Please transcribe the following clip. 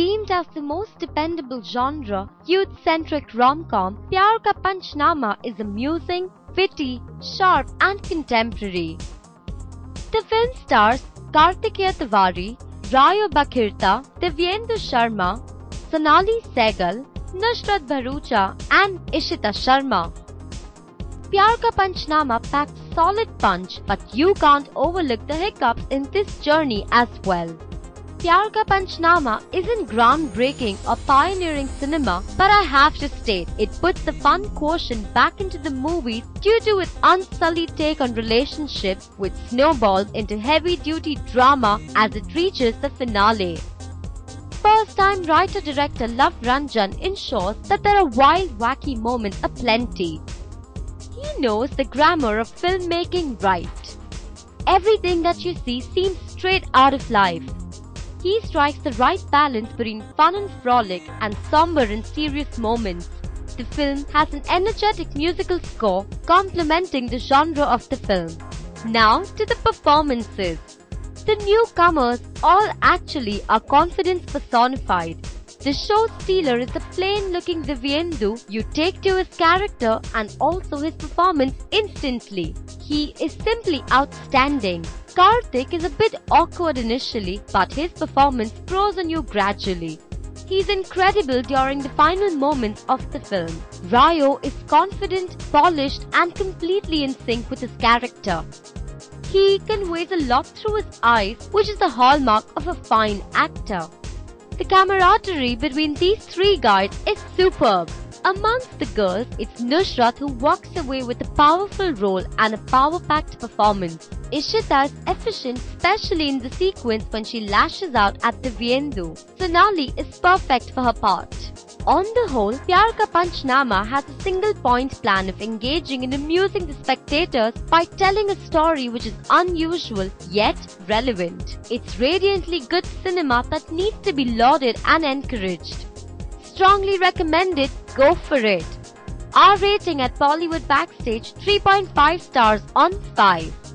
of the most dependable genre, youth-centric rom-com, Pyaar Ka Punchnama is amusing, witty, sharp and contemporary. The film stars Kartikeya Tiwari, Rayo Bakhirta, Divyendu Sharma, Sonali Sehgal, Nusrat Bharucha and Ishita Sharma. Pyaar Ka Punchnama packs solid punch, but you can't overlook the hiccups in this journey as well. Pyaar Ka Punchnama isn't groundbreaking or pioneering cinema, but I have to state it puts the fun quotient back into the movie due to its unsullied take on relationships, which snowballs into heavy-duty drama as it reaches the finale. First-time writer-director Love Ranjan ensures that there are wild, wacky moments aplenty. He knows the grammar of filmmaking right. Everything that you see seems straight out of life. He strikes the right balance between fun and frolic and somber and serious moments. The film has an energetic musical score complementing the genre of the film. Now to the performances. The newcomers all actually are confidence personified. The show stealer is the plain looking Divyendu you take to his character and also his performance instantly. He is simply outstanding. Karthik is a bit awkward initially, but his performance grows on you gradually. He's incredible during the final moments of the film. Rayo is confident, polished, and completely in sync with his character. He conveys a lot through his eyes, which is the hallmark of a fine actor. The camaraderie between these three guys is superb. Amongst the girls, it's Nushrat who walks away with a powerful role and a power-packed performance. Ishita is efficient, especially in the sequence when she lashes out at the Divyendu. Sonali is perfect for her part. On the whole, Pyaar Ka Punchnama has a single point plan of engaging and amusing the spectators by telling a story which is unusual yet relevant. It's radiantly good cinema that needs to be lauded and encouraged. Strongly recommend it, go for it. Our rating at Bollywood Backstage 3.5 stars on 5.